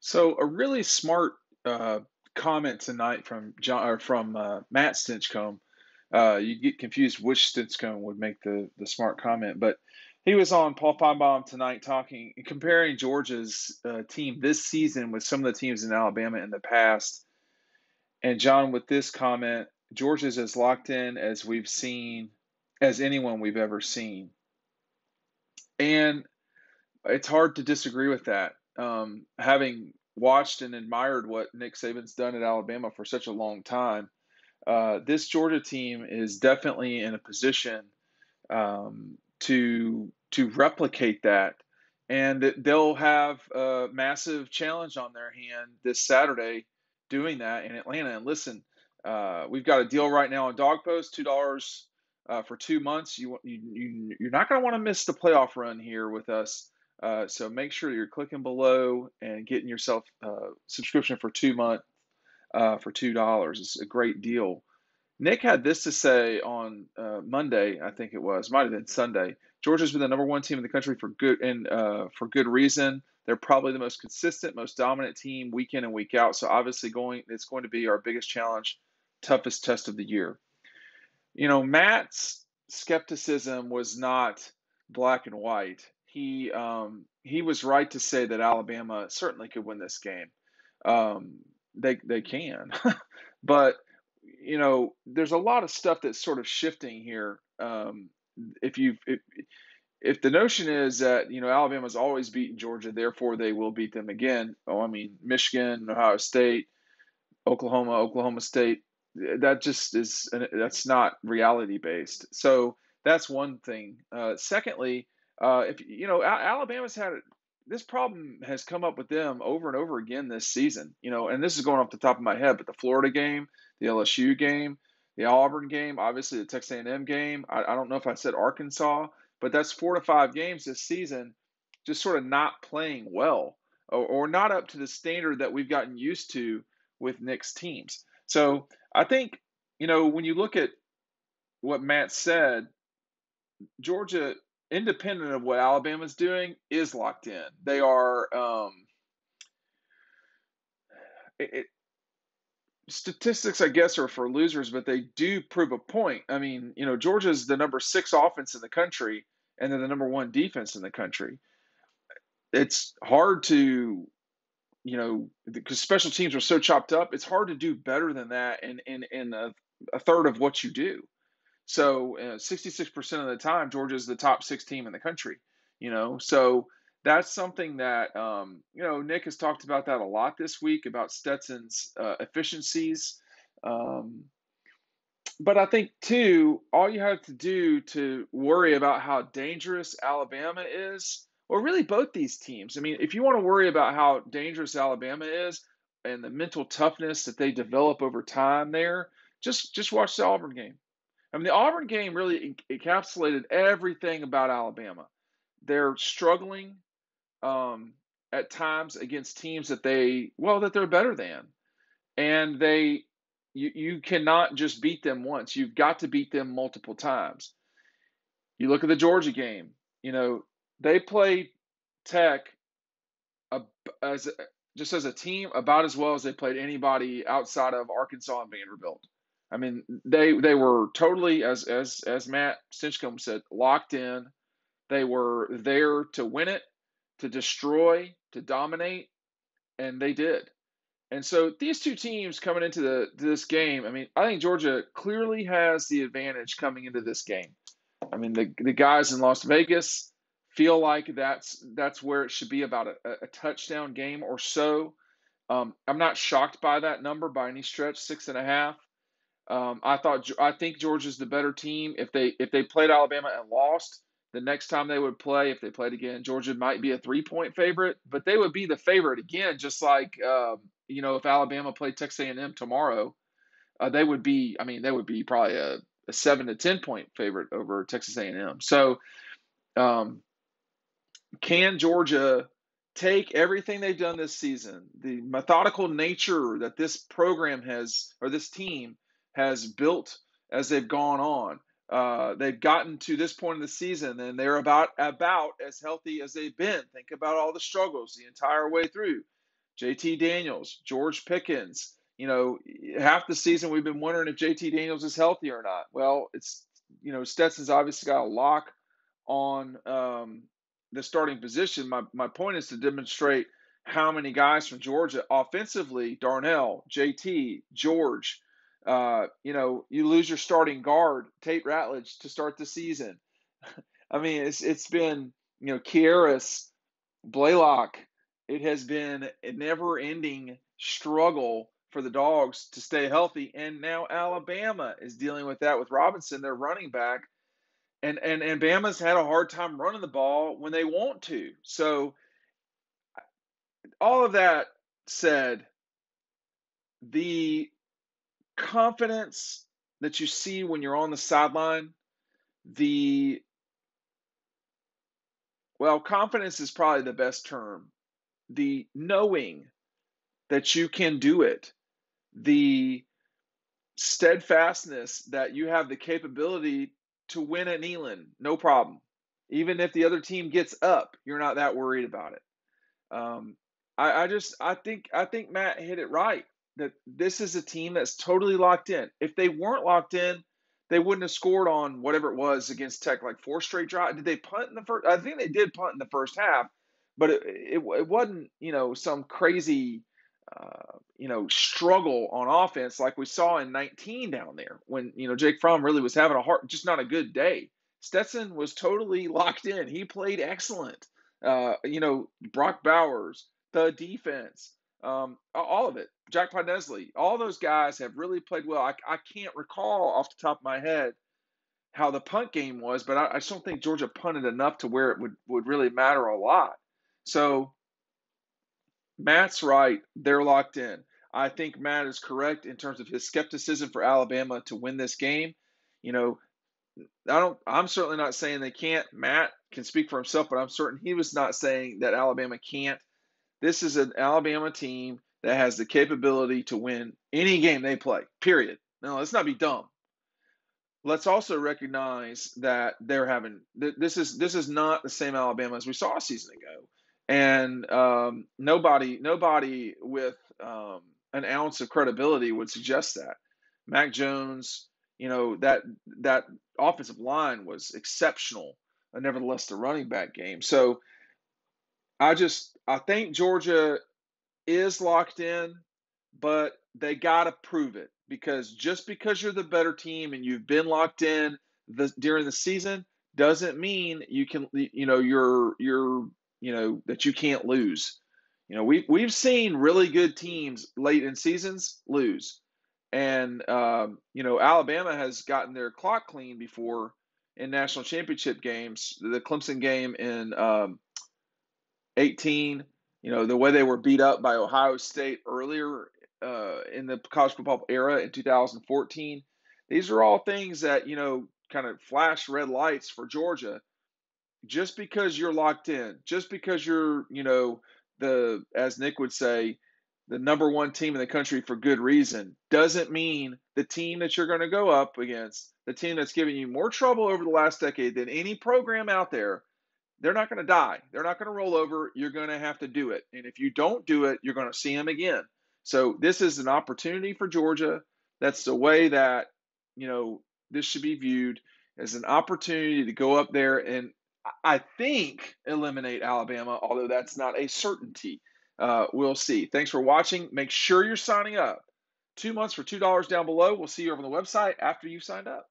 So a really smart uh, comment tonight from John or from uh, Matt Stinchcomb. Uh, you get confused which Stinchcomb would make the the smart comment, but he was on Paul Finebaum tonight talking comparing Georgia's uh, team this season with some of the teams in Alabama in the past. And John, with this comment, Georgia's as locked in as we've seen as anyone we've ever seen, and it's hard to disagree with that um, having watched and admired what Nick Saban's done at Alabama for such a long time, uh, this Georgia team is definitely in a position um, to to replicate that, and they'll have a massive challenge on their hand this Saturday doing that in Atlanta. And listen, uh, we've got a deal right now on Dawg Post, two dollars uh, for two months. You, you, you're not going to want to miss the playoff run here with us. Uh, so make sure you're clicking below and getting yourself a subscription for two months uh, for two dollars. It's a great deal. Nick had this to say on uh, Monday, I think it was, might have been Sunday. Georgia's been the number one team in the country for good and uh, for good reason. They're probably the most consistent, most dominant team week in and week out. So obviously, going it's going to be our biggest challenge, toughest test of the year. You know, Matt's skepticism was not black and white he um, he was right to say that Alabama certainly could win this game. Um, they they can, but you know there's a lot of stuff that's sort of shifting here. Um, if you if, if the notion is that you know Alabama's always beaten Georgia, therefore they will beat them again. Oh, I mean Michigan, Ohio State, Oklahoma, Oklahoma State. That just is that's not reality based. So that's one thing. Uh, secondly, uh, if you know, Alabama's had this problem has come up with them over and over again this season. You know, and this is going off the top of my head, but the Florida game, the LSU game, the Auburn game, obviously the Texas A&M game. I, I don't know if I said Arkansas, but that's four to five games this season, just sort of not playing well or, or not up to the standard that we've gotten used to with Nick's teams. So I think you know when you look at what Matt said, Georgia independent of what Alabama's doing, is locked in. They are. Um, it, it, statistics, I guess, are for losers, but they do prove a point. I mean, you know, Georgia's the number six offense in the country, and they're the number one defense in the country. It's hard to, you know, because special teams are so chopped up. It's hard to do better than that in in in a, a third of what you do. So uh, 66% of the time, Georgia is the top six team in the country. You know, so that's something that um, you know Nick has talked about that a lot this week about Stetson's uh, efficiencies. Um, but I think too, all you have to do to worry about how dangerous Alabama is, or really both these teams. I mean, if you want to worry about how dangerous Alabama is and the mental toughness that they develop over time, there, just just watch the Auburn game. I mean, the Auburn game really encapsulated everything about Alabama. They're struggling um, at times against teams that they, well, that they're better than. And they, you, you cannot just beat them once. You've got to beat them multiple times. You look at the Georgia game, you know, they played Tech a, as just as a team about as well as they played anybody outside of Arkansas and Vanderbilt. I mean, they they were totally as as as Matt Stinchcomb said, locked in. They were there to win it, to destroy, to dominate, and they did. And so these two teams coming into the this game, I mean, I think Georgia clearly has the advantage coming into this game. I mean, the the guys in Las Vegas feel like that's that's where it should be about a, a touchdown game or so. Um, I'm not shocked by that number by any stretch, six and a half. Um, I thought I think Georgia's the better team. If they if they played Alabama and lost, the next time they would play, if they played again, Georgia might be a three point favorite, but they would be the favorite again, just like um, you know if Alabama played Texas A&M tomorrow, uh, they would be. I mean, they would be probably a, a seven to ten point favorite over Texas A&M. So, um, can Georgia take everything they've done this season, the methodical nature that this program has or this team has built as they've gone on. Uh, they've gotten to this point in the season and they're about about as healthy as they've been. Think about all the struggles the entire way through. JT Daniels, George Pickens. You know, half the season we've been wondering if JT Daniels is healthy or not. Well, it's you know Stetson's obviously got a lock on um, the starting position. My my point is to demonstrate how many guys from Georgia offensively, Darnell, JT, George, uh, you know, you lose your starting guard, Tate Ratledge, to start the season. I mean, it's it's been you know Kearis, Blaylock. It has been a never-ending struggle for the dogs to stay healthy, and now Alabama is dealing with that with Robinson, their running back, and and and Bama's had a hard time running the ball when they want to. So, all of that said, the confidence that you see when you're on the sideline, the well, confidence is probably the best term. The knowing that you can do it, the steadfastness that you have the capability to win at Neyland, no problem. Even if the other team gets up, you're not that worried about it. Um, I, I just I think I think Matt hit it right that this is a team that's totally locked in. If they weren't locked in, they wouldn't have scored on whatever it was against Tech, like four straight drive. Did they punt in the first? I think they did punt in the first half, but it it, it wasn't you know some crazy uh, you know struggle on offense like we saw in 19 down there when you know Jake Fromm really was having a hard, just not a good day. Stetson was totally locked in. He played excellent. Uh, you know Brock Bowers, the defense, um, all of it. Jack Podlesny, all those guys have really played well. I, I can't recall off the top of my head how the punt game was, but I, I just don't think Georgia punted enough to where it would, would really matter a lot. So Matt's right. They're locked in. I think Matt is correct in terms of his skepticism for Alabama to win this game. You know, I don't I'm certainly not saying they can't. Matt can speak for himself, but I'm certain he was not saying that Alabama can't. This is an Alabama team that has the capability to win any game they play. Period. Now, let's not be dumb. Let's also recognize that they're having this is this is not the same Alabama as we saw a season ago, and um, nobody nobody with um, an ounce of credibility would suggest that. Mac Jones, you know that that offensive line was exceptional, and nevertheless the running back game. So I just I think Georgia is locked in, but they got to prove it because just because you're the better team and you've been locked in the, during the season doesn't mean you can you know you're you're you know that you can't lose. You know we we've seen really good teams late in seasons lose, and um, you know Alabama has gotten their clock clean before in national championship games. The Clemson game in um, 18 you know, the way they were beat up by Ohio State earlier uh, in the college football era in 2014. These are all things that, you know, kind of flash red lights for Georgia. Just because you're locked in, just because you're, you know, the, as Nick would say, the number one team in the country for good reason, doesn't mean the team that you're going to go up against, the team that's given you more trouble over the last decade than any program out there, they're not going to die. They're not going to roll over. You're going to have to do it. And if you don't do it, you're going to see them again. So this is an opportunity for Georgia. That's the way that, you know, this should be viewed as an opportunity to go up there and I think eliminate Alabama, although that's not a certainty. Uh, we'll see. Thanks for watching. Make sure you're signing up. Two months for $2 down below. We'll see you over on the website after you've signed up.